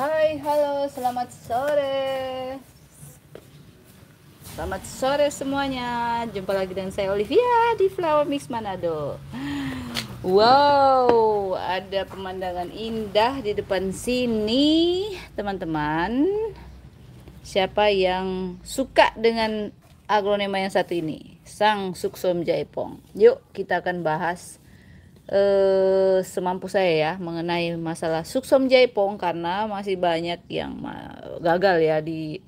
Hai, halo, selamat sore. Selamat sore semuanya. Jumpa lagi dengan saya Olivia di Flower Mix Manado. Wow, ada pemandangan indah di depan sini, teman-teman. Siapa yang suka dengan aglonema yang satu ini? Sang Suksom Jaipong. Yuk, kita akan bahas eh, semampu saya ya mengenai masalah suksom jaipong karena masih banyak yang gagal ya di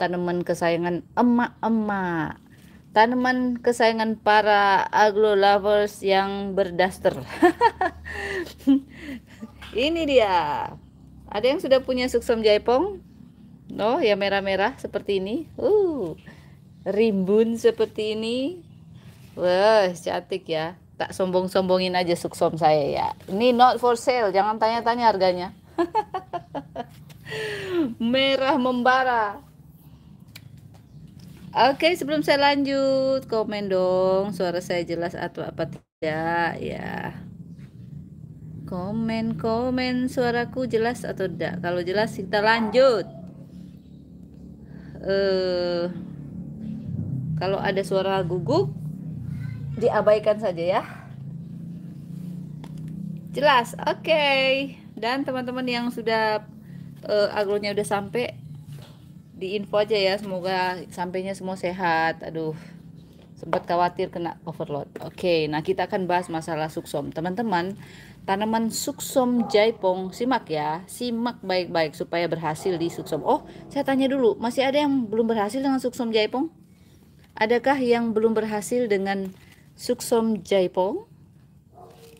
tanaman kesayangan emak-emak. Tanaman kesayangan para aglo lovers yang berdaster. Ini dia. Ada yang sudah punya suksom jaipong? No ya merah-merah seperti ini. Uh rimbun seperti ini. Wah cantik ya tak sombong-sombongin aja suksom saya ya ini not for sale jangan tanya-tanya harganya merah membara Oke, sebelum saya lanjut, komen dong suara saya jelas atau apa tidak ya. Komen, komen suaraku jelas atau tidak. Kalau jelas kita lanjut. Eh, kalau ada suara guguk, diabaikan saja ya. Jelas oke. Okay. dan teman-teman yang sudah uh, agronya udah sampai di info aja ya semoga sampainya semua sehat. Aduh sempat khawatir kena overload. Oke okay, nah kita akan bahas masalah suksom teman-teman tanaman suksom jaipong simak ya. Simak baik-baik supaya berhasil di suksom oh saya tanya dulu masih ada yang belum berhasil dengan suksom jaipong? Adakah yang belum berhasil dengan Suksom Jaipong?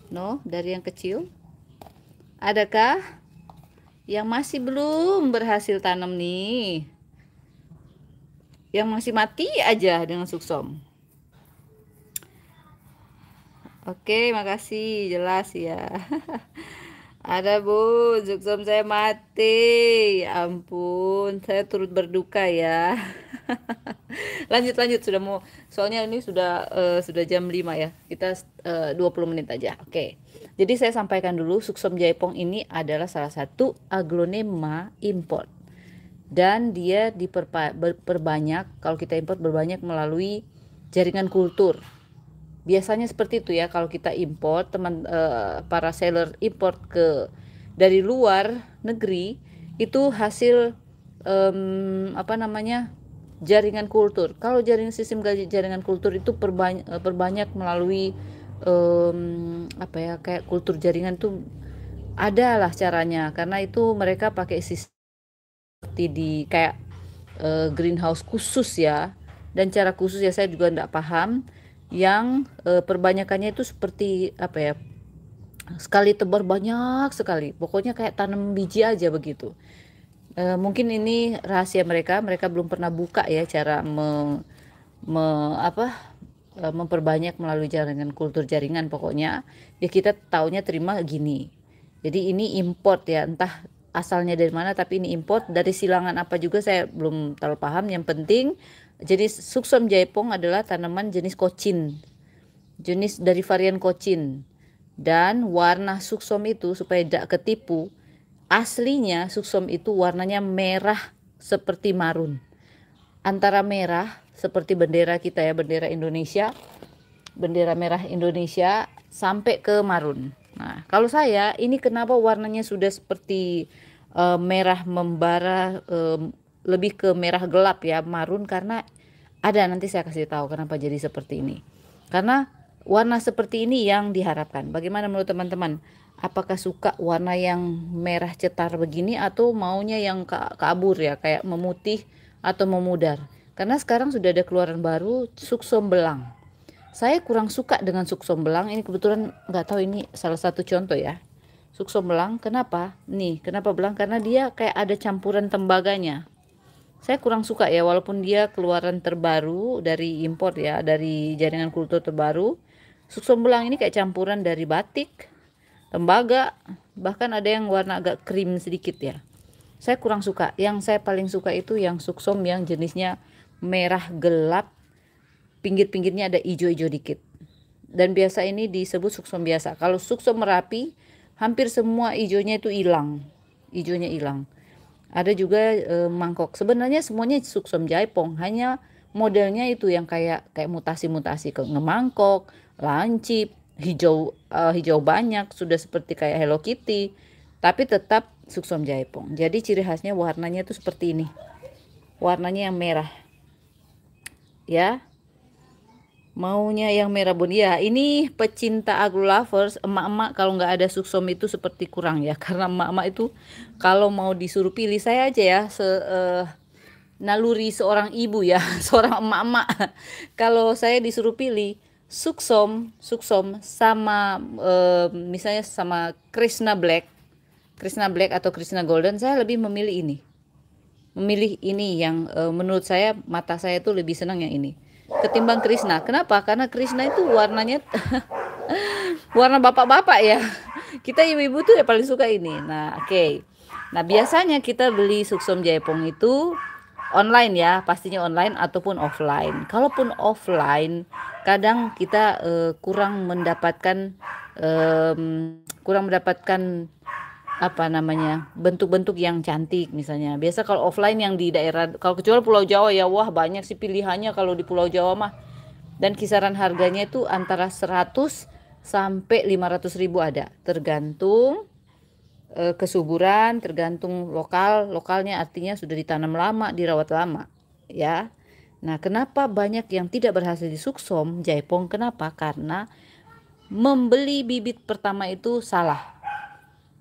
No, dari yang kecil. Adakah yang masih belum berhasil tanam nih? Yang masih mati aja dengan suksom. Oke, makasih. Jelas ya. Ada bu, suksom saya mati. Ya ampun, saya turut berduka ya. lanjut lanjut sudah mau soalnya ini sudah uh, sudah jam 5 ya kita eh, uh, 20 menit aja oke okay. jadi saya sampaikan dulu suksom jaipong ini adalah salah satu aglonema import dan dia diperbanyak kalau kita import berbanyak melalui jaringan kultur biasanya seperti itu ya kalau kita import teman uh, para seller import ke dari luar negeri itu hasil um, apa namanya jaringan kultur. Kalau jaringan sistem jaringan kultur itu perbanyak, eh, perbanyak melalui um, apa ya kayak kultur jaringan tuh ada lah caranya. Karena itu mereka pakai sistem seperti di kayak uh, greenhouse khusus ya. Dan cara khusus ya saya juga tidak paham yang uh, perbanyakannya itu seperti apa ya sekali tebar banyak sekali. Pokoknya kayak tanam biji aja begitu. E, mungkin ini rahasia mereka. Mereka belum pernah buka ya cara me, me apa e, memperbanyak melalui jaringan kultur jaringan pokoknya. Ya kita taunya terima gini. Jadi ini import ya. Entah asalnya dari mana tapi ini import. Dari silangan apa juga saya belum terlalu paham. Yang penting jadi suksom jaipong adalah tanaman jenis kocin jenis dari varian kocin dan warna suksom itu supaya tidak ketipu Aslinya suksom itu warnanya merah seperti marun. Antara merah seperti bendera kita ya, bendera Indonesia, bendera merah Indonesia sampai ke marun. Nah, kalau saya ini kenapa warnanya sudah seperti uh, merah membara uh, lebih ke merah gelap ya, marun karena ada nanti saya kasih tahu kenapa jadi seperti ini. Karena warna seperti ini yang diharapkan. Bagaimana menurut teman-teman? apakah suka warna yang merah cetar begini atau maunya yang kabur ya kayak memutih atau memudar? Karena sekarang sudah ada keluaran baru suksom belang. Saya kurang suka dengan suksom belang. Ini kebetulan nggak tahu ini salah satu contoh ya. Suksom belang kenapa? Nih kenapa belang? Karena dia kayak ada campuran tembaganya saya kurang suka ya walaupun dia keluaran terbaru dari impor ya dari jaringan kultur terbaru. Suksom belang ini kayak campuran dari batik tembaga bahkan ada yang warna agak krim sedikit ya. Saya kurang suka. Yang saya paling suka itu yang suksom yang jenisnya merah gelap pinggir-pinggirnya ada hijau-hijau dikit. Dan biasa ini disebut suksom biasa. Kalau suksom merapi hampir semua hijaunya itu hilang. Hijaunya hilang ada juga e, mangkok. Sebenarnya semuanya suksom jaipong hanya modelnya itu yang kayak kayak mutasi-mutasi ke ngemangkok lancip hijau uh, hijau banyak sudah seperti kayak Hello Kitty tapi tetap suksom jaipong. Jadi ciri khasnya warnanya itu seperti ini. Warnanya yang merah. Ya maunya yang merah bun. Ya ini pecinta agro lovers emak-emak kalau nggak ada suksom itu seperti kurang ya. Karena emak-emak itu kalau mau disuruh pilih saya aja ya se uh, naluri seorang ibu ya seorang emak-emak. Kalau saya disuruh pilih suksom suksom sama uh, misalnya sama Krishna Black Krishna Black atau Krishna Golden saya lebih memilih ini. Memilih ini yang uh, menurut saya mata saya itu lebih senang yang ini ketimbang Krishna. Kenapa? Karena Krishna itu warnanya warna bapak-bapak ya. Kita ibu-ibu tuh ya paling suka ini. Nah, oke. Okay. Nah, biasanya kita beli suksom jaipong itu online ya, pastinya online ataupun offline. Kalaupun offline, kadang kita uh, kurang mendapatkan um, kurang mendapatkan apa namanya bentuk-bentuk yang cantik misalnya. Biasa kalau offline yang di daerah kalau kecuali Pulau Jawa ya wah banyak sih pilihannya kalau di Pulau Jawa mah. Dan kisaran harganya itu antara 100 sampai 500 ribu ada. Tergantung e, kesuburan tergantung lokal. Lokalnya artinya sudah ditanam lama dirawat lama ya. Nah kenapa banyak yang tidak berhasil di suksom jaipong? Kenapa? Karena membeli bibit pertama itu salah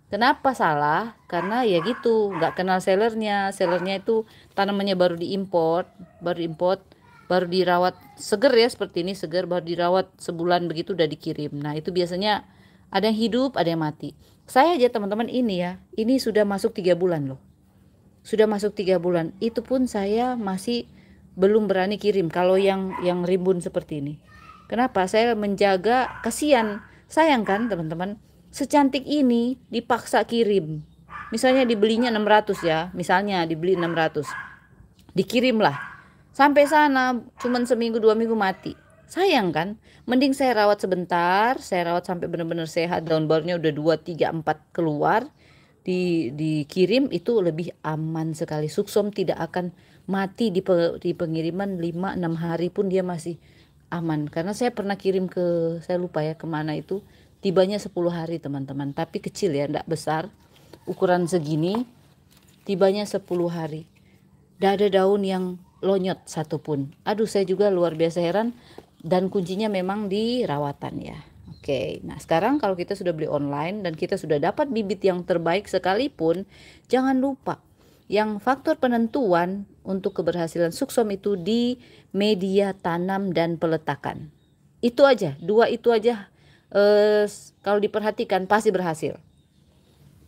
Kenapa salah? Karena ya gitu, nggak kenal sellernya. Sellernya itu tanamannya baru diimport, baru import, baru dirawat seger ya seperti ini seger, baru dirawat sebulan begitu udah dikirim. Nah itu biasanya ada yang hidup, ada yang mati. Saya aja teman-teman ini ya, ini sudah masuk tiga bulan loh. Sudah masuk tiga bulan. Itu pun saya masih belum berani kirim kalau yang yang rimbun seperti ini. Kenapa? Saya menjaga kasihan. Sayang kan teman-teman secantik ini dipaksa kirim. Misalnya dibelinya 600 ya, misalnya dibeli 600. Dikirimlah. Sampai sana cuman seminggu dua minggu mati. Sayang kan? Mending saya rawat sebentar, saya rawat sampai benar-benar sehat, daun barunya udah 2 3 4 keluar. Di dikirim itu lebih aman sekali. Suksom tidak akan mati di, pe, di pengiriman 5 6 hari pun dia masih aman. Karena saya pernah kirim ke saya lupa ya ke mana itu tibanya 10 hari teman-teman. Tapi kecil ya tidak besar. Ukuran segini tibanya 10 hari. Tidak ada daun yang lonyot satupun. Aduh saya juga luar biasa heran. Dan kuncinya memang di rawatan ya. Oke, nah sekarang kalau kita sudah beli online dan kita sudah dapat bibit yang terbaik sekalipun, jangan lupa yang faktor penentuan untuk keberhasilan suksom itu di media tanam dan peletakan. Itu aja, dua itu aja eh, kalau diperhatikan pasti berhasil.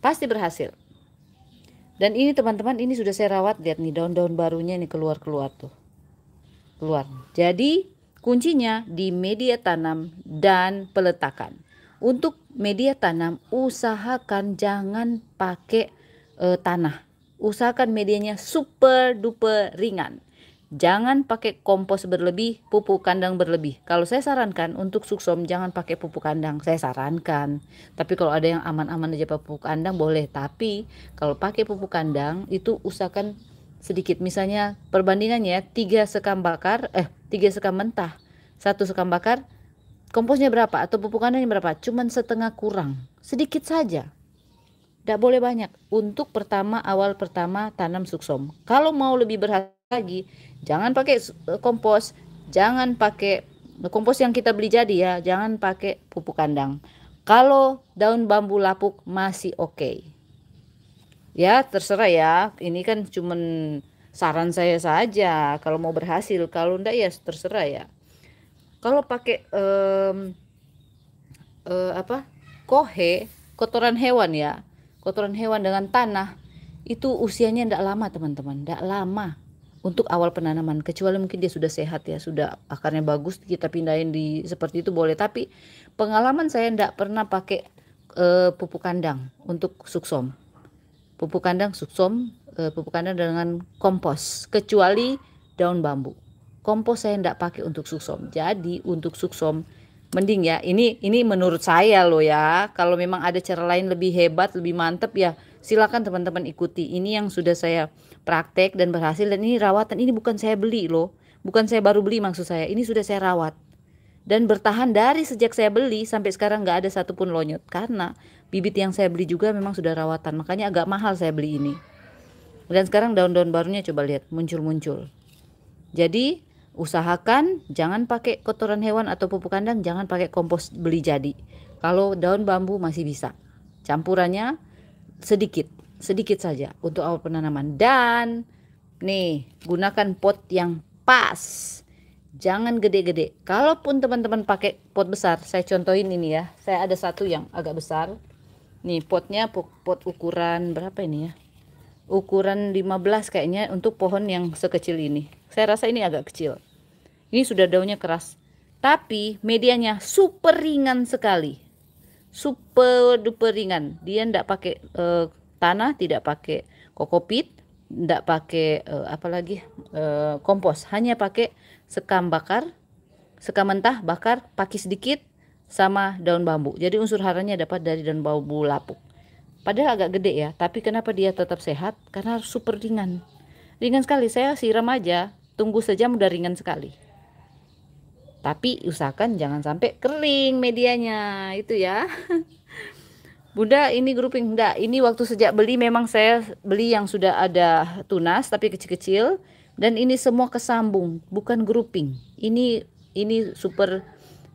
Pasti berhasil. Dan ini teman-teman ini sudah saya rawat lihat nih daun-daun barunya ini keluar-keluar tuh. Keluar. Jadi kuncinya di media tanam dan peletakan. Untuk media tanam usahakan jangan pakai eh, tanah. Usahakan medianya super duper ringan Jangan pakai kompos berlebih, pupuk kandang berlebih. Kalau saya sarankan untuk suksom jangan pakai pupuk kandang. Saya sarankan. Tapi kalau ada yang aman-aman aja pupuk kandang boleh. Tapi kalau pakai pupuk kandang itu usahakan sedikit. Misalnya perbandingannya 3 sekam bakar, eh 3 sekam mentah, satu sekam bakar, komposnya berapa atau pupuk kandangnya berapa? Cuman setengah kurang. Sedikit saja. Tidak boleh banyak. Untuk pertama awal pertama tanam suksom. Kalau mau lebih berhasil lagi. Jangan pakai eh, kompos. Jangan pakai kompos yang kita beli jadi ya. Jangan pakai pupuk kandang. Kalau daun bambu lapuk masih oke. Okay. ya terserah ya. Ini kan cuman saran saya saja. Kalau mau berhasil kalau enggak ya terserah ya. Kalau pakai um, uh, apa? Kohe kotoran hewan ya. Kotoran hewan dengan tanah itu usianya tidak lama teman-teman. Tidak lama untuk awal penanaman kecuali mungkin dia sudah sehat ya sudah akarnya bagus kita pindahin di seperti itu boleh. Tapi pengalaman saya tidak pernah pakai uh, pupuk kandang untuk suksom. Pupuk kandang suksom uh, pupuk kandang dengan kompos kecuali daun bambu. Kompos saya tidak pakai untuk suksom. Jadi untuk suksom mending ya ini ini menurut saya loh ya kalau memang ada cara lain lebih hebat lebih mantep ya silakan teman-teman ikuti. Ini yang sudah saya praktek dan berhasil dan ini rawatan ini bukan saya beli loh. Bukan saya baru beli maksud saya. Ini sudah saya rawat. Dan bertahan dari sejak saya beli sampai sekarang nggak ada satupun lonyot karena bibit yang saya beli juga memang sudah rawatan. Makanya agak mahal saya beli ini. Dan sekarang daun-daun barunya coba lihat muncul-muncul. Jadi usahakan jangan pakai kotoran hewan atau pupuk kandang jangan pakai kompos beli jadi. Kalau daun bambu masih bisa. Campurannya sedikit sedikit saja untuk awal penanaman dan nih gunakan pot yang pas jangan gede-gede kalaupun teman-teman pakai pot besar saya contohin ini ya saya ada satu yang agak besar nih potnya pot, ukuran berapa ini ya ukuran 15 kayaknya untuk pohon yang sekecil ini saya rasa ini agak kecil. Ini sudah daunnya keras. Tapi medianya super ringan sekali. Super duper ringan. Dia tidak pakai uh, tanah, tidak pakai kokopit, tidak pakai uh, apa lagi uh, kompos. Hanya pakai sekam bakar, sekam mentah bakar, pakai sedikit sama daun bambu. Jadi unsur haranya dapat dari daun bambu lapuk. Padahal agak gede ya, tapi kenapa dia tetap sehat? Karena super ringan. Ringan sekali. Saya siram aja tunggu sejam udah ringan sekali tapi usahakan jangan sampai kering medianya itu ya Bunda ini grouping. Enggak ini waktu sejak beli memang saya beli yang sudah ada tunas tapi kecil-kecil. Dan ini semua kesambung bukan grouping. Ini ini super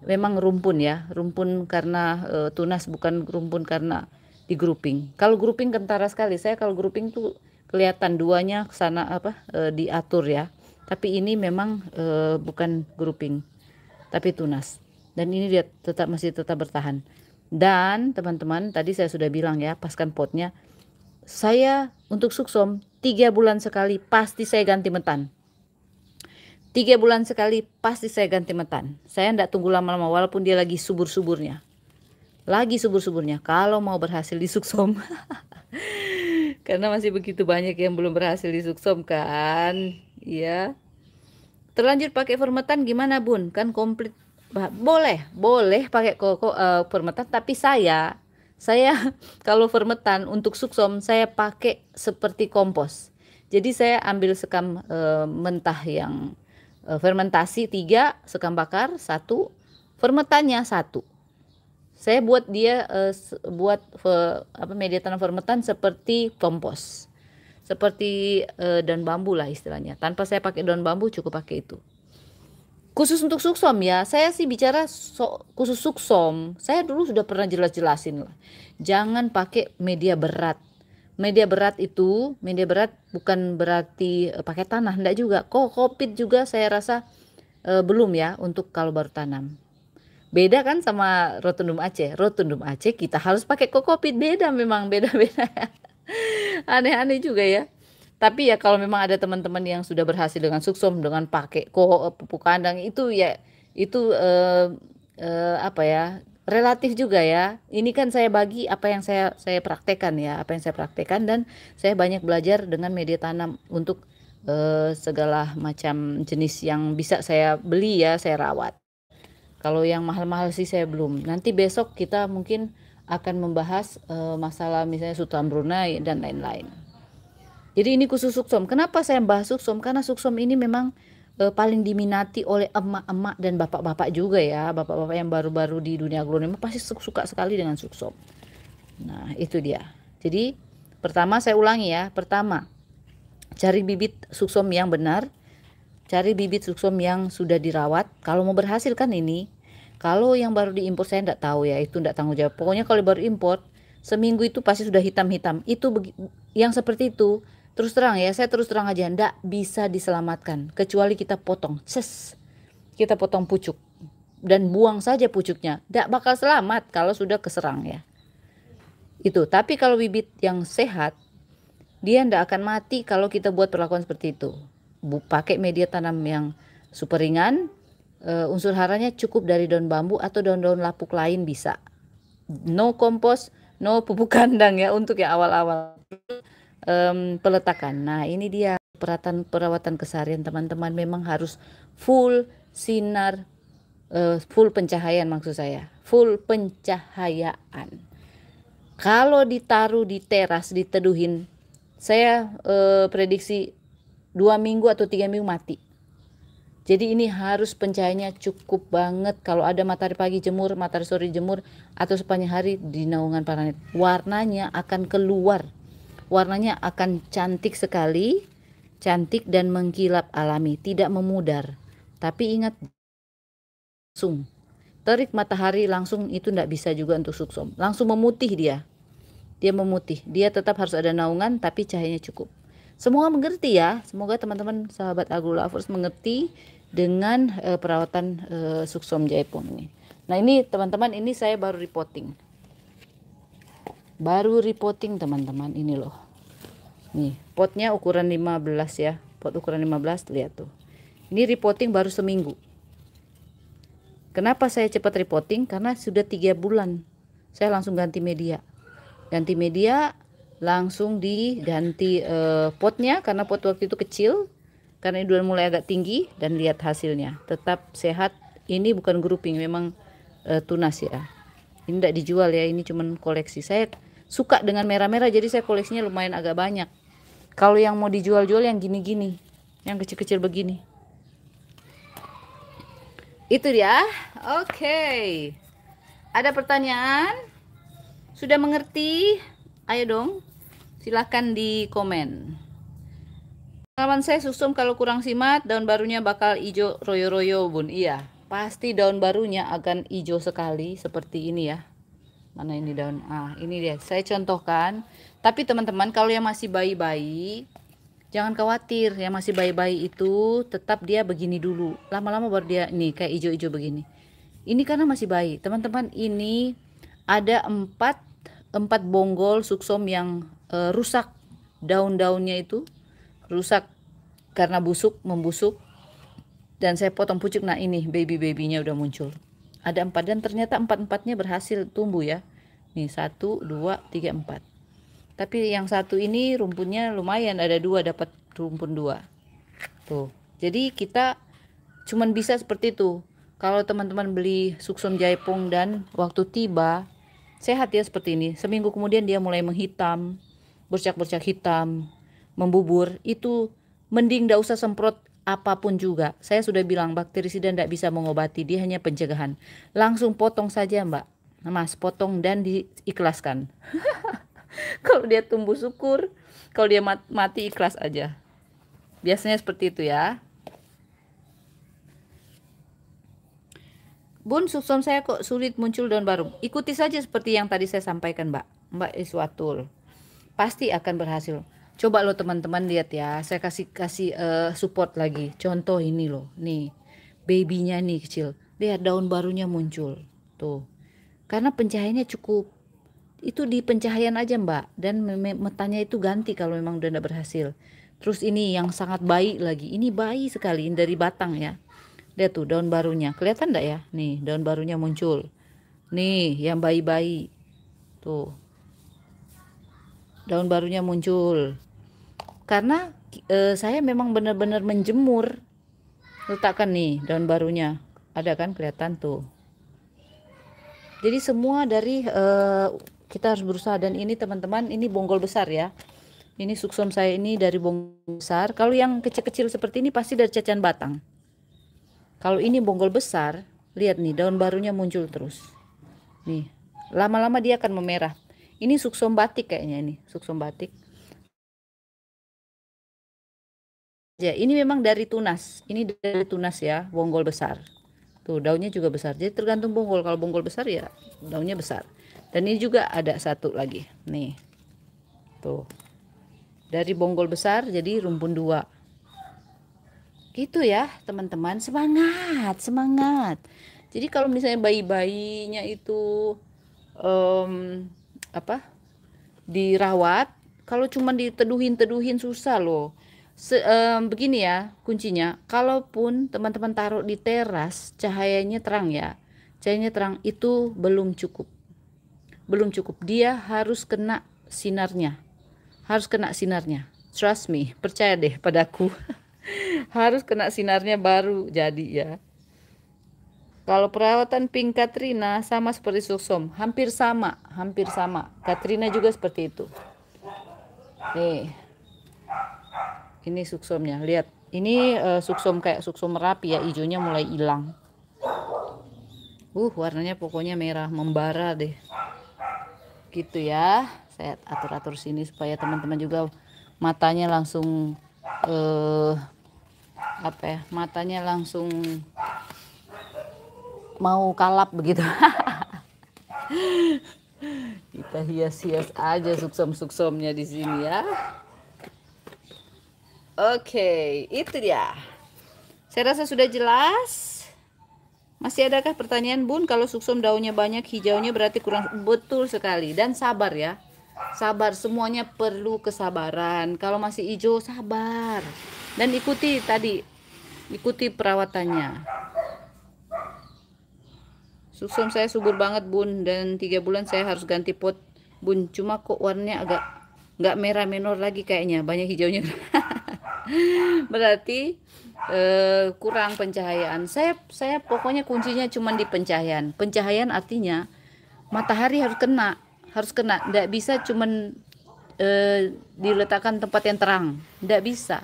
memang rumpun ya. Rumpun karena e, tunas bukan rumpun karena di grouping. Kalau grouping kentara sekali. Saya kalau grouping tuh kelihatan duanya sana apa e, diatur ya. Tapi ini memang e, bukan grouping tapi tunas. Dan ini dia tetap masih tetap bertahan dan teman-teman tadi saya sudah bilang ya paskan potnya. Saya untuk suksom tiga bulan sekali pasti saya ganti metan. Tiga bulan sekali pasti saya ganti metan. Saya tidak tunggu lama-lama walaupun dia lagi subur-suburnya. Lagi subur-suburnya kalau mau berhasil di suksom. Karena masih begitu banyak yang belum berhasil di suksom kan ya terlanjur pakai fermetan gimana bun? Kan komplit boleh boleh pakai koko uh, fermetan tapi saya saya kalau fermetan untuk suksom saya pakai seperti kompos. Jadi saya ambil sekam uh, mentah yang uh, fermentasi tiga sekam bakar satu fermetannya satu. Saya buat dia uh, buat apa media tanam fermentan seperti kompos. Seperti uh, daun bambu lah istilahnya. Tanpa saya pakai daun bambu cukup pakai itu khusus untuk suksom ya. Saya sih bicara so, khusus suksom. Saya dulu sudah pernah jelas-jelasin lah. Jangan pakai media berat. Media berat itu media berat bukan berarti uh, pakai tanah enggak juga. Kok kopit juga saya rasa uh, belum ya untuk kalau baru tanam. Beda kan sama rotundum Aceh. Rotundum Aceh kita harus pakai kokopit beda memang beda-beda. Aneh-aneh juga ya tapi ya kalau memang ada teman-teman yang sudah berhasil dengan suksom dengan pakai ko pupuk kandang itu ya itu eh, eh, apa ya relatif juga ya. Ini kan saya bagi apa yang saya saya praktekkan ya apa yang saya praktekkan dan saya banyak belajar dengan media tanam untuk eh, segala macam jenis yang bisa saya beli ya saya rawat. Kalau yang mahal-mahal sih saya belum. Nanti besok kita mungkin akan membahas uh, masalah misalnya Sultan Brunei dan lain-lain. Jadi ini khusus suksom. Kenapa saya bahas suksom? Karena suksom ini memang uh, paling diminati oleh emak-emak dan bapak-bapak juga ya. Bapak-bapak yang baru-baru di dunia agronomi pasti suka sekali dengan suksom. Nah, itu dia. Jadi pertama saya ulangi ya. Pertama, cari bibit suksom yang benar. Cari bibit suksom yang sudah dirawat. Kalau mau berhasil kan ini, kalau yang baru diimpor saya tidak tahu ya, itu tidak tanggung jawab. Pokoknya kalau baru impor, seminggu itu pasti sudah hitam-hitam. Itu yang seperti itu, terus terang ya, saya terus terang aja, tidak bisa diselamatkan. Kecuali kita potong, ses, kita potong pucuk. Dan buang saja pucuknya, tidak bakal selamat kalau sudah keserang ya. Itu, tapi kalau bibit yang sehat, dia tidak akan mati kalau kita buat perlakuan seperti itu. Pakai media tanam yang super ringan, uh, unsur haranya cukup dari daun bambu atau daun-daun lapuk lain bisa. No kompos, no pupuk kandang ya untuk yang awal-awal um, peletakan. Nah ini dia perawatan perawatan keseharian teman-teman memang harus full sinar uh, full pencahayaan maksud saya full pencahayaan kalau ditaruh di teras diteduhin saya uh, prediksi dua minggu atau tiga minggu mati jadi ini harus pencahayaannya cukup banget kalau ada matahari pagi jemur, matahari sore jemur atau sepanjang hari di naungan planet. Warnanya akan keluar. Warnanya akan cantik sekali, cantik dan mengkilap alami, tidak memudar. Tapi ingat langsung terik matahari langsung itu tidak bisa juga untuk suksom. Langsung memutih dia. Dia memutih. Dia tetap harus ada naungan tapi cahayanya cukup. Semoga mengerti ya. Semoga teman-teman sahabat Agro Lovers mengerti dengan uh, perawatan uh, suksom jaipong ini. Nah ini teman-teman ini saya baru reporting. Baru reporting teman-teman ini loh. Nih potnya ukuran 15 ya. Pot ukuran 15 lihat tuh. Ini reporting baru seminggu. Kenapa saya cepat reporting? Karena sudah tiga bulan. Saya langsung ganti media. Ganti media langsung diganti uh, potnya karena pot waktu itu kecil karena ini mulai agak tinggi dan lihat hasilnya tetap sehat ini bukan grouping memang uh, tunas ya ini tidak dijual ya ini cuman koleksi saya suka dengan merah-merah jadi saya koleksinya lumayan agak banyak kalau yang mau dijual-jual yang gini-gini yang kecil-kecil begini itu dia oke okay. ada pertanyaan sudah mengerti ayo dong silahkan di komen Pengalaman saya susum kalau kurang simat daun barunya bakal hijau royo-royo bun. Iya, pasti daun barunya akan hijau sekali seperti ini ya. Mana ini daun? Ah, ini dia. Saya contohkan. Tapi teman-teman kalau yang masih bayi-bayi jangan khawatir. Yang masih bayi-bayi itu tetap dia begini dulu. Lama-lama baru dia nih kayak hijau-hijau begini. Ini karena masih bayi. Teman-teman ini ada empat empat bonggol suksom yang uh, rusak daun-daunnya itu rusak karena busuk membusuk dan saya potong pucuk nah ini baby babynya udah muncul ada empat dan ternyata empat empatnya berhasil tumbuh ya nih satu dua tiga empat. Tapi yang satu ini rumputnya lumayan ada dua dapat rumpun dua. Tuh jadi kita cuman bisa seperti itu. Kalau teman-teman beli suksom jaipong dan waktu tiba sehat ya seperti ini. Seminggu kemudian dia mulai menghitam bercak-bercak hitam membubur. Itu mending tidak usah semprot apa pun juga. Saya sudah bilang bakterisida tidak bisa mengobati, dia hanya pencegahan. Langsung potong saja mbak, mas potong dan diikhlaskan. kalau dia tumbuh syukur, kalau dia mati ikhlas aja. Biasanya seperti itu ya. Bun, suksom saya kok sulit muncul daun baru. Ikuti saja seperti yang tadi saya sampaikan, Mbak. Mbak Iswatul. Pasti akan berhasil coba lo teman-teman lihat ya saya kasih kasih uh, support lagi contoh ini loh nih babynya nih kecil lihat daun barunya muncul tuh karena pencahayaannya cukup. Itu di pencahayaan aja mbak. Dan metanya itu ganti kalau memang udah berhasil. Terus ini yang sangat baik lagi. Ini bayi sekali ini dari batang ya. Lihat tuh daun barunya. Kelihatan enggak ya? Nih daun barunya muncul. Nih yang bayi-bayi. Tuh. Daun barunya muncul. Karena e, saya memang benar-benar menjemur. Letakkan nih daun barunya. Ada kan? Kelihatan tuh jadi semua dari e, kita harus berusaha. Dan ini teman-teman ini bonggol besar ya. Ini suksom saya ini dari bonggol besar. Kalau yang kecil-kecil seperti ini pasti dari cacan batang. Kalau ini bonggol besar lihat nih daun barunya muncul terus. Nih lama-lama dia akan memerah. Ini suksom batik kayaknya ini suksom batik. Ya ini memang dari tunas. Ini dari tunas ya bonggol besar tuh daunnya juga besar. Jadi tergantung bonggol. Kalau bonggol besar ya daunnya besar. Dan ini juga ada satu lagi. Nih. Tuh. Dari bonggol besar jadi rumpun dua. Gitu ya teman-teman. Semangat semangat. Jadi kalau misalnya bayi-bayinya itu um, apa dirawat kalau cuma diteduhin-teduhin susah loh Se, um, begini ya kuncinya. Kalaupun teman-teman taruh di teras cahayanya terang ya. Cahayanya terang itu belum cukup. Belum cukup. Dia harus kena sinarnya. Harus kena sinarnya. Trust me percaya deh padaku. Harus kena sinarnya baru jadi ya. Kalau perawatan pink Katrina sama seperti suksom, hampir sama, hampir sama. Katrina juga seperti itu. Nih. Ini suksomnya, lihat. Ini uh, suksom kayak suksom merapi ya, hijaunya mulai hilang. Uh, warnanya pokoknya merah membara deh. Gitu ya. Saya atur-atur sini supaya teman-teman juga matanya langsung uh, apa ya? Matanya langsung mau kalap begitu kita hias-hias aja suksom-suksomnya di sini ya oke itu dia. Saya rasa sudah jelas. Masih adakah pertanyaan bun? Kalau suksom daunnya banyak hijaunya berarti kurang. Betul sekali. Dan sabar ya. Sabar semuanya perlu kesabaran. Kalau masih hijau sabar. Dan ikuti tadi ikuti perawatannya. Suksum saya subur banget bun. Dan tiga bulan saya harus ganti pot. Bun. Cuma kok warnanya agak nggak merah menor lagi kayaknya. Banyak hijaunya. Berarti uh, kurang pencahayaan. Saya saya pokoknya kuncinya cuma di pencahayaan. Pencahayaan artinya matahari harus kena, harus kena. Nggak bisa cuma uh, diletakkan tempat yang terang. Nggak bisa.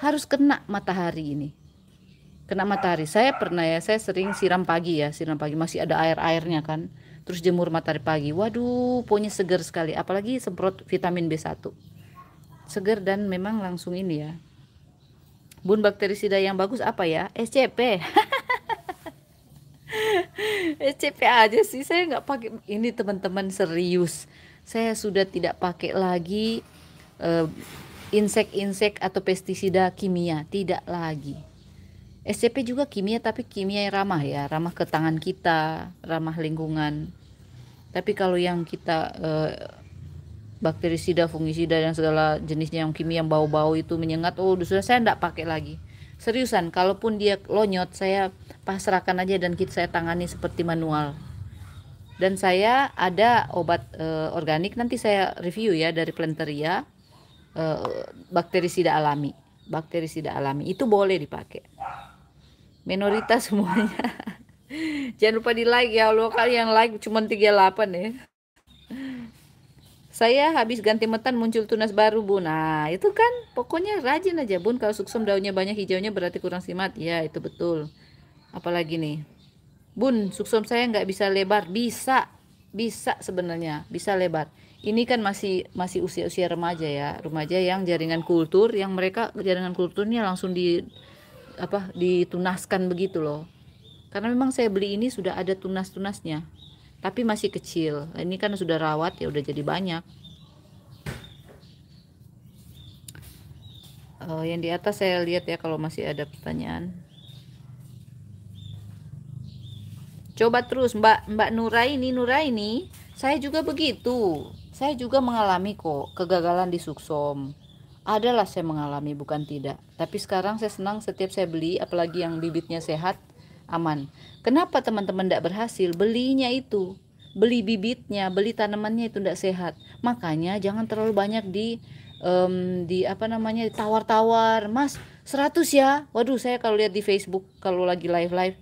Harus kena matahari ini kena matahari saya pernah ya saya sering siram pagi ya siram pagi masih ada air airnya kan terus jemur matahari pagi waduh pokoknya segar sekali apalagi semprot vitamin B1 segar dan memang langsung ini ya bun bakterisida yang bagus apa ya? SCP SCP aja sih. Saya nggak pakai. Ini teman-teman serius. Saya sudah tidak pakai lagi uh, insek-insek atau pestisida kimia. Tidak lagi. SCP juga kimia tapi kimia yang ramah ya, ramah ke tangan kita, ramah lingkungan. Tapi kalau yang kita eh, bakterisida, fungisida dan segala jenisnya yang kimia yang bau-bau itu menyengat, oh sudah saya tidak pakai lagi. Seriusan, kalaupun dia lonyot, saya pasrahkan aja dan kita saya tangani seperti manual. Dan saya ada obat eh, organik nanti saya review ya dari Planteria eh, bakterisida alami. Bakterisida alami itu boleh dipakai minoritas semuanya jangan lupa di like ya Allah kali yang like cuma 38 ya saya habis ganti metan muncul tunas baru bun nah itu kan pokoknya rajin aja bun. Kalau suksum daunnya banyak hijaunya berarti kurang simat. Ya itu betul. Apalagi nih? Bun suksum saya nggak bisa lebar. Bisa bisa sebenarnya. Bisa lebar. Ini kan masih masih usia-usia remaja ya. Remaja yang jaringan kultur yang mereka jaringan kulturnya langsung di apa ditunaskan begitu loh. Karena memang saya beli ini sudah ada tunas-tunasnya tapi masih kecil. Ini kan sudah rawat ya udah jadi banyak. Uh, yang di atas saya lihat ya kalau masih ada pertanyaan. Coba terus Mbak Mbak Nuraini Nuraini saya juga begitu. Saya juga mengalami kok kegagalan di suksom. Adalah saya mengalami bukan tidak. Tapi sekarang saya senang setiap saya beli apalagi yang bibitnya sehat aman. Kenapa teman-teman tidak berhasil? Belinya itu. Beli bibitnya beli tanamannya itu tidak sehat. Makanya jangan terlalu banyak di um, di apa namanya tawar-tawar. Mas 100 ya? Waduh saya kalau lihat di Facebook kalau lagi live live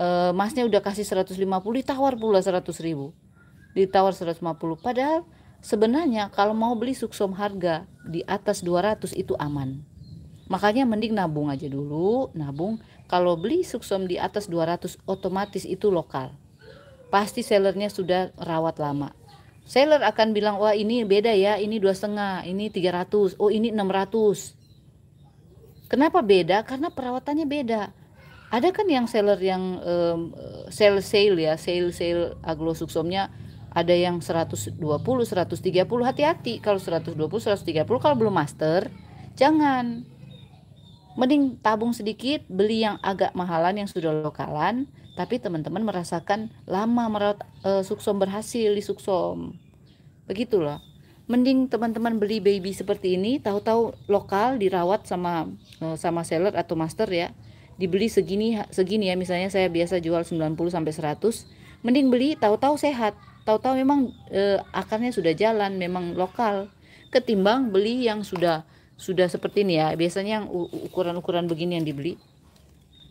uh, masnya udah kasih 150 ditawar pula 100 ribu. Ditawar 150 padahal Sebenarnya kalau mau beli suksom harga di atas 200 itu aman. Makanya mending nabung aja dulu, nabung. Kalau beli suksom di atas 200 otomatis itu lokal. Pasti sellernya sudah rawat lama. Seller akan bilang, wah ini beda ya, ini dua setengah, ini 300, oh ini 600. Kenapa beda? Karena perawatannya beda. Ada kan yang seller yang um, sale sale ya, sale sale aglosuksomnya ada yang 120 130 hati-hati kalau 120 130 kalau belum master jangan mending tabung sedikit beli yang agak mahalan yang sudah lokalan tapi teman-teman merasakan lama merawat e, suksom berhasil di suksom. Begitu loh. Mending teman-teman beli baby seperti ini tahu-tahu lokal dirawat sama e, sama seller atau master ya. Dibeli segini segini ya misalnya saya biasa jual 90 sampai 100 mending beli tahu-tahu sehat. Tahu-tahu memang e, akarnya sudah jalan memang lokal. Ketimbang beli yang sudah sudah seperti ini ya. Biasanya yang ukuran-ukuran begini yang dibeli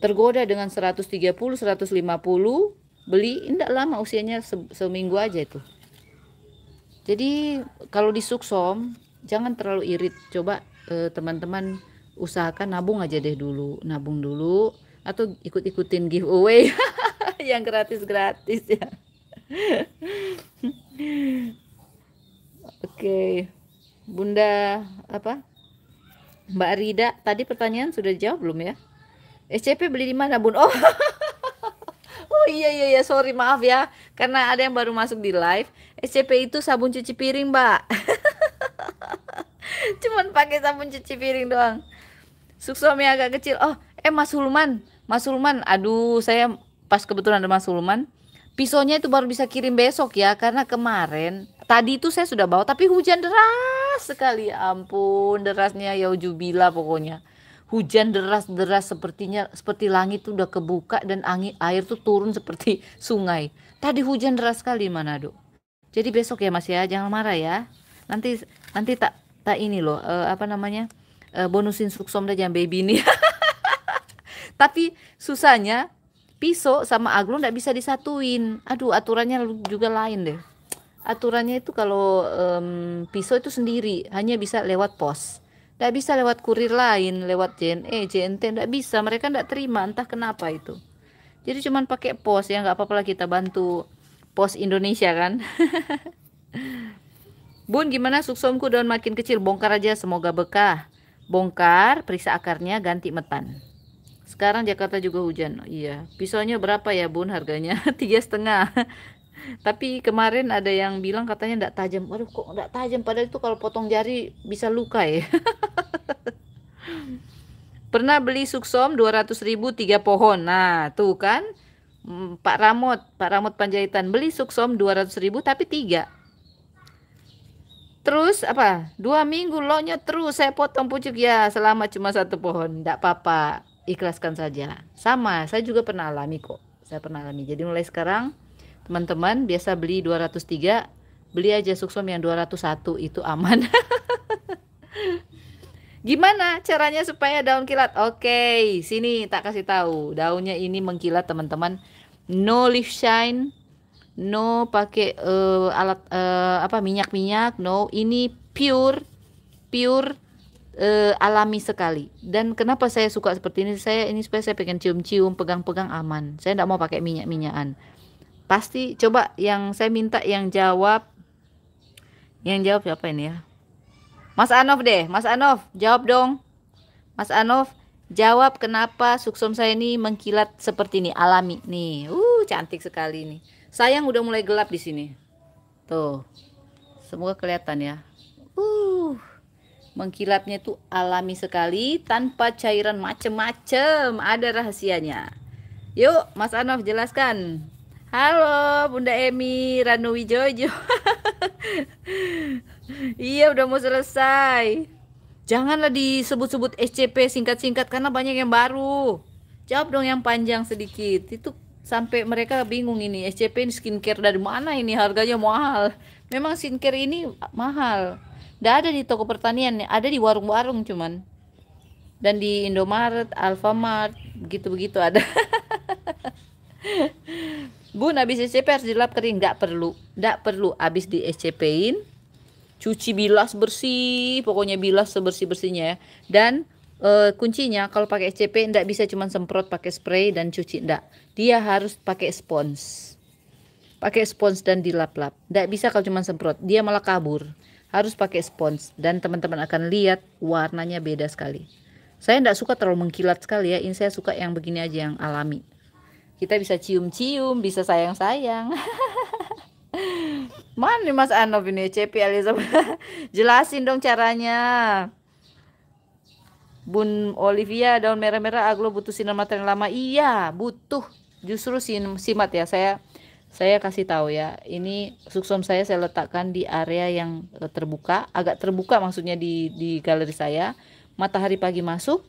tergoda dengan 130 150 beli tidak lama usianya se seminggu aja itu. Jadi kalau di suksom jangan terlalu irit. Coba eh, teman-teman eh, usahakan nabung aja deh dulu. Nabung dulu atau ikut-ikutin giveaway yang gratis-gratis ya. Oke. Bunda apa Mbak Rida tadi pertanyaan sudah jawab belum ya SCP beli di mana Bun Oh Oh iya iya iya sorry maaf ya karena ada yang baru masuk di live. SCP itu sabun cuci piring, Mbak. Cuman pakai sabun cuci piring doang. Suksome agak kecil. Oh, eh Mas Hulman, Mas Hulman, aduh saya pas kebetulan ada Mas Hulman. Pisaunya itu baru bisa kirim besok ya karena kemarin tadi itu saya sudah bawa tapi hujan deras sekali. Ya ampun, derasnya ya ujubila pokoknya hujan deras-deras sepertinya seperti langit tuh udah kebuka dan angin air tuh turun seperti sungai. Tadi hujan deras sekali Manado. Jadi besok ya Mas ya, jangan marah ya. Nanti nanti tak tak ini loh, uh, apa namanya? Uh, bonusin suksom deh jangan baby ini. Tapi susahnya pisau sama aglon nggak bisa disatuin. Aduh, aturannya juga lain deh. Aturannya itu kalau um, pisau itu sendiri, hanya bisa lewat pos tidak bisa lewat kurir lain, lewat JNE, JNT, tidak bisa. Mereka tidak terima, entah kenapa itu. Jadi cuman pakai pos ya, nggak apa-apa kita bantu pos Indonesia kan. Bun, gimana suksomku daun makin kecil? Bongkar aja, semoga bekah. Bongkar, periksa akarnya, ganti metan. Sekarang Jakarta juga hujan. Iya, pisaunya berapa ya Bun harganya? Tiga setengah tapi kemarin ada yang bilang katanya tidak tajam. Waduh kok tidak tajam? Padahal itu kalau potong jari bisa luka ya. Pernah beli suksom 200 ribu tiga pohon. Nah tuh kan mm, Pak Ramot Pak Ramot Panjaitan beli suksom 200 ribu tapi tiga. Terus apa? Dua minggu lohnya terus saya potong pucuk. Ya selama cuma satu pohon. Tidak apa-apa ikhlaskan saja. Sama saya juga pernah alami kok. Saya pernah alami. Jadi mulai sekarang teman-teman biasa beli 203 beli aja suksom yang 201 itu aman. Gimana caranya supaya daun kilat? Oke sini tak kasih tahu. Daunnya ini mengkilat teman-teman. No leaf shine no pakai uh, alat uh, apa minyak-minyak no. Ini pure pure uh, alami sekali. Dan kenapa saya suka seperti ini? Saya ini supaya saya pengen cium-cium pegang-pegang aman. Saya tidak mau pakai minyak-minyakan pasti coba yang saya minta yang jawab. Yang jawab siapa ini ya? Mas Anov deh Mas Anov jawab dong. Mas Anov jawab kenapa suksom saya ini mengkilat seperti ini alami nih. Uh cantik sekali nih. Sayang udah mulai gelap di sini. Tuh semoga kelihatan ya. Uh mengkilatnya itu alami sekali tanpa cairan macem-macem ada rahasianya. Yuk Mas Anov jelaskan Halo Bunda Emi Ranu Wijojo Iya udah mau selesai. Janganlah disebut-sebut SCP singkat-singkat karena banyak yang baru. Jawab dong yang panjang sedikit. Itu sampai mereka bingung ini SCP ini skincare dari mana ini? Harganya mahal. Memang skincare ini mahal. Tidak ada di toko pertanian Ada di warung-warung cuman. Dan di Indomaret, Alfamart Begitu-begitu ada Bun habis SCP harus dilap kering. Nggak perlu. Nggak perlu. Habis di SCP-in cuci bilas bersih. Pokoknya bilas sebersih bersihnya ya. Dan e, kuncinya kalau pakai SCP nggak bisa cuma semprot pakai spray dan cuci. Nggak. Dia harus pakai spons. Pakai spons dan dilap-lap. Nggak bisa kalau cuma semprot. Dia malah kabur. Harus pakai spons. Dan teman-teman akan lihat warnanya beda sekali. Saya nggak suka terlalu mengkilat sekali ya. Ini saya suka yang begini aja yang alami kita bisa cium-cium bisa sayang-sayang. Mana nih Mas Anov ini? CP Elizabeth. Jelasin dong caranya. Bun Olivia daun merah-merah aglo butuh sinar matahari lama. Iya butuh. Justru sin simat ya. Saya saya kasih tahu ya. Ini suksom saya saya letakkan di area yang eh, terbuka. Agak terbuka maksudnya di di galeri saya. Matahari pagi masuk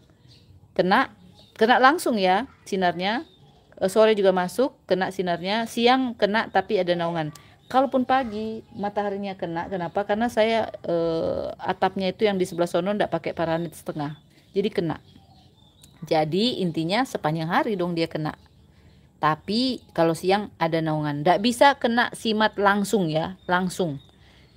kena kena langsung ya sinarnya sore juga masuk kena sinarnya siang kena tapi ada naungan kalaupun pagi mataharinya kena kenapa karena saya eh, atapnya itu yang di sebelah sono ndak pakai paranit setengah jadi kena Jadi intinya sepanjang hari dong dia kena. Tapi kalau siang ada naungan. Tidak bisa kena simat langsung ya, langsung.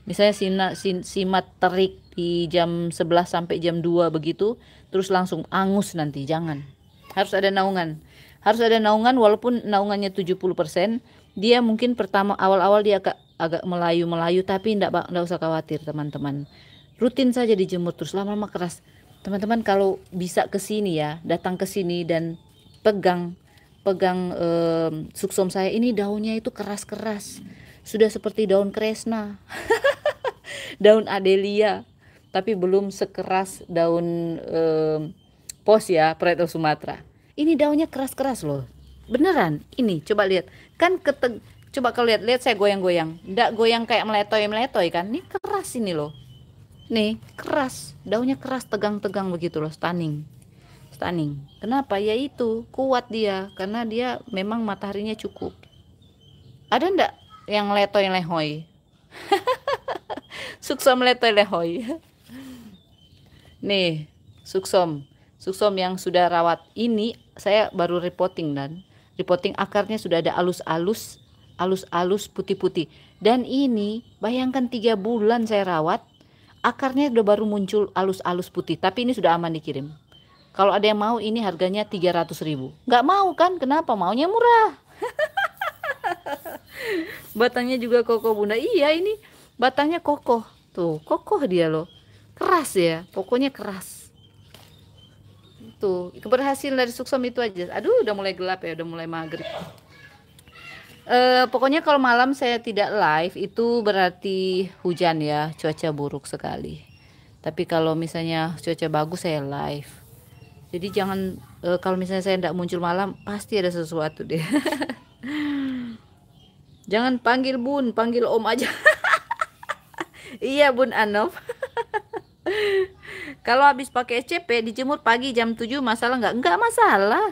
Misalnya simat, simat terik di jam 11 sampai jam 2 begitu, terus langsung angus nanti, jangan. Harus ada naungan. Harus ada naungan walaupun naungannya 70%, dia mungkin pertama awal-awal dia agak agak melayu-melayu tapi tidak tidak usah khawatir teman-teman. Rutin saja dijemur terus lama-lama keras. Teman-teman kalau bisa ke sini ya, datang ke sini dan pegang pegang um, suksom saya ini daunnya itu keras-keras. Sudah seperti daun kresna. daun adelia, tapi belum sekeras daun um, pos ya, Preto Sumatera. Ini daunnya keras-keras loh. Beneran, ini coba lihat. Kan keteg coba kalau lihat lihat saya goyang-goyang. Ndak goyang kayak meletoy-meletoy kan? Ini keras ini loh. Nih keras. Daunnya keras tegang-tegang begitu loh stunning. Stunning. Kenapa? Ya itu kuat dia. Karena dia memang mataharinya cukup. Ada ndak yang letoy lehoy suksom letoy lehoy nih suksom suksom yang sudah rawat ini saya baru reporting dan Reporting akarnya sudah ada alus-alus, alus-alus putih-putih. Dan ini bayangkan tiga bulan saya rawat, akarnya udah baru muncul alus-alus putih. Tapi ini sudah aman dikirim. Kalau ada yang mau ini harganya 300 ribu. Nggak mau kan? Kenapa? Maunya murah. batangnya juga kokoh bunda. Iya ini batangnya kokoh. Tuh kokoh dia loh. Keras ya. Pokoknya keras itu. Keberhasilan dari suksom itu aja. Aduh udah mulai gelap ya udah mulai maghrib. Uh, pokoknya kalau malam saya tidak live itu berarti hujan ya cuaca buruk sekali. Tapi kalau misalnya cuaca bagus saya live. Jadi jangan uh, kalau misalnya saya tidak muncul malam pasti ada sesuatu deh. Jangan panggil bun panggil om aja. Iya bun Anov Kalau habis pakai SCP dijemur pagi jam 7 masalah nggak? Nggak masalah.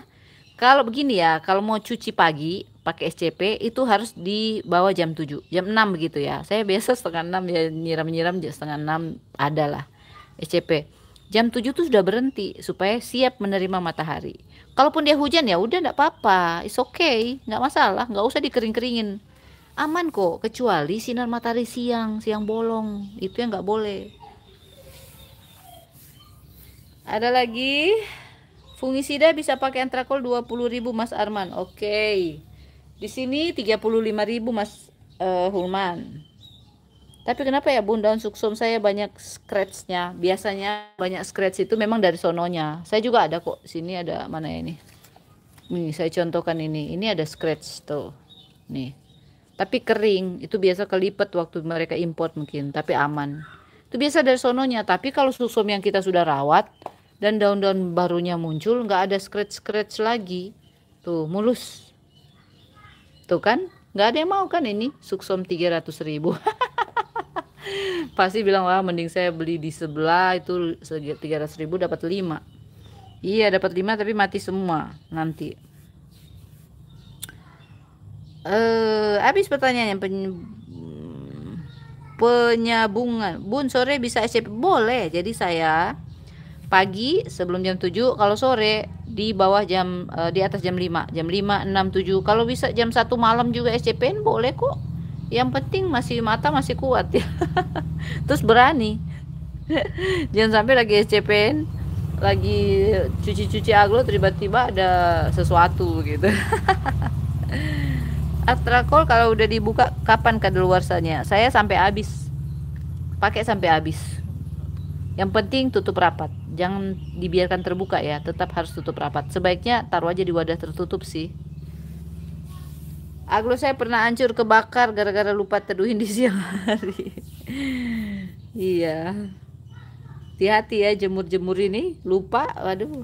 Kalau begini ya, kalau mau cuci pagi pakai SCP itu harus di bawah jam 7, jam 6 begitu ya. Saya biasa setengah 6 ya nyiram-nyiram setengah 6 adalah SCP. Jam 7 tuh sudah berhenti supaya siap menerima matahari. Kalaupun dia hujan ya udah nggak apa-apa, it's okay, nggak masalah, nggak usah dikering-keringin. Aman kok, kecuali sinar matahari siang, siang bolong, itu yang nggak boleh. Ada lagi fungisida bisa pakai antrakol 20.000 Mas Arman. Oke. Okay. Di sini 35.000 Mas uh, Hulman. Tapi kenapa ya Bun daun suksom saya banyak scratchnya? Biasanya banyak scratch itu memang dari sononya. Saya juga ada kok. Sini ada mana ya ini? Nih, saya contohkan ini. Ini ada scratch tuh. Nih. Tapi kering, itu biasa kelipet waktu mereka import mungkin, tapi aman. Itu biasa dari sononya, tapi kalau suksom yang kita sudah rawat, dan daun-daun barunya muncul nggak ada scratch-scratch lagi. Tuh mulus. Tuh kan? Nggak ada yang mau kan ini? Suksom 300 ribu. Pasti bilang wah mending saya beli di sebelah itu 300 ribu dapat 5 iya dapat 5 tapi mati semua nanti. Eh habis pertanyaannya pen, penyabungan. Bun sore bisa SCP boleh jadi saya pagi sebelum jam 7 kalau sore di bawah jam uh, di atas jam 5 jam 5 6 7 kalau bisa jam 1 malam juga SCPN boleh kok. Yang penting masih mata masih kuat. Ya terus berani. Jangan sampai lagi SCPN lagi cuci-cuci aglo tiba-tiba ada sesuatu gitu. Astrakol kalau udah dibuka kapan kadaluarsanya saya sampai habis. Pakai sampai habis. Yang penting tutup rapat jangan dibiarkan terbuka ya tetap harus tutup rapat. Sebaiknya taruh aja di wadah tertutup sih. Aglo saya pernah hancur kebakar gara-gara lupa teduhin di siang hari. Iya. Hati-hati ya jemur-jemur ini. Lupa waduh.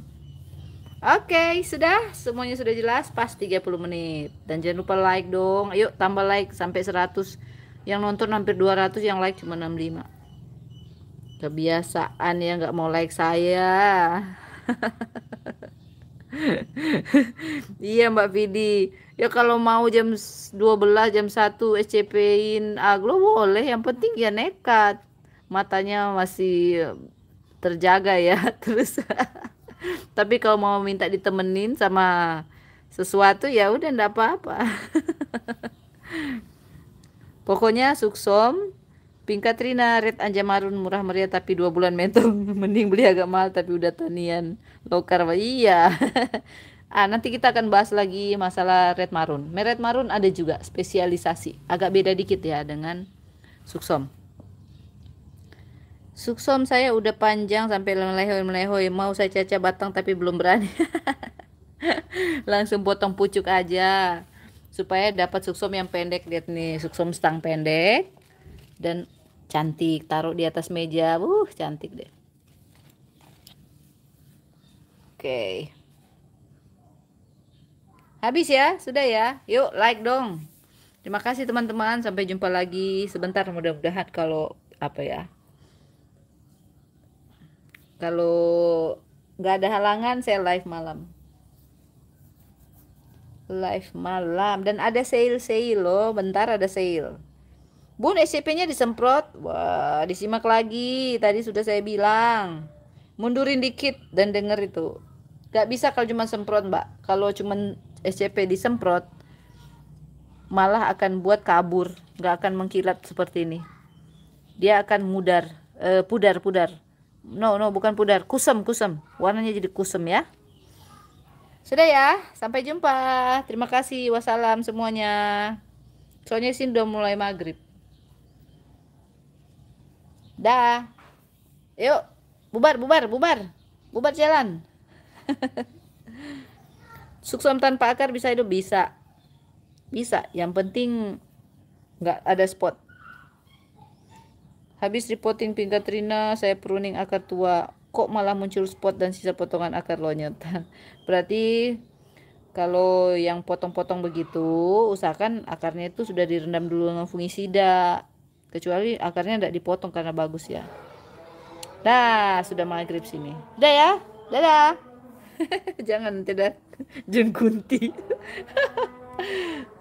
Oke, okay, sudah. Semuanya sudah jelas pas 30 menit. Dan jangan lupa like dong. Ayo tambah like sampai 100. Yang nonton hampir 200, yang like cuma 65 kebiasaan ya nggak mau like saya. Iya Mbak Vidi. Ya kalau mau jam 12 jam 1 SCP-in aglo boleh. Yang penting ya nekat. Matanya masih terjaga ya terus. Tapi kalau mau minta ditemenin sama sesuatu ya udah ndak apa-apa. Pokoknya suksom Pink Katrina Red Anjamarun murah meriah tapi dua bulan mentong mending beli agak mahal tapi udah tanian lokar iya ah nanti kita akan bahas lagi masalah Red Marun Red Marun ada juga spesialisasi agak beda dikit ya dengan suksom Suksom saya udah panjang sampai melehoi-melehoi. Mau saya caca batang tapi belum berani. Langsung potong pucuk aja. Supaya dapat suksom yang pendek. Lihat nih, suksom stang pendek. Dan cantik. Taruh di atas meja. Uh, cantik deh. Oke. Habis ya? Sudah ya? Yuk like dong. Terima kasih teman-teman. Sampai jumpa lagi sebentar. Mudah-mudahan kalau apa ya kalau nggak ada halangan saya live malam live malam dan ada sale sale loh bentar ada sale bun SCP nya disemprot wah disimak lagi tadi sudah saya bilang mundurin dikit dan denger itu nggak bisa kalau cuma semprot mbak kalau cuma SCP disemprot malah akan buat kabur nggak akan mengkilat seperti ini dia akan mudar uh, pudar pudar No, no, bukan pudar. Kusem, kusem. Warnanya jadi kusem ya. Sudah ya, sampai jumpa. Terima kasih. Wassalam semuanya. Soalnya sih udah mulai maghrib. Dah. Yuk, bubar, bubar, bubar. Bubar jalan. Suksom tanpa akar bisa hidup? Bisa. Bisa. Yang penting nggak ada spot. Habis repotting Pink Katrina, saya pruning akar tua. Kok malah muncul spot dan sisa potongan akar lonyet? Berarti kalau yang potong-potong begitu, usahakan akarnya itu sudah direndam dulu dengan fungisida. Kecuali akarnya tidak dipotong karena bagus ya. Dah, sudah maghrib sini. Udah ya? Dadah. Jangan tidak jengkunti.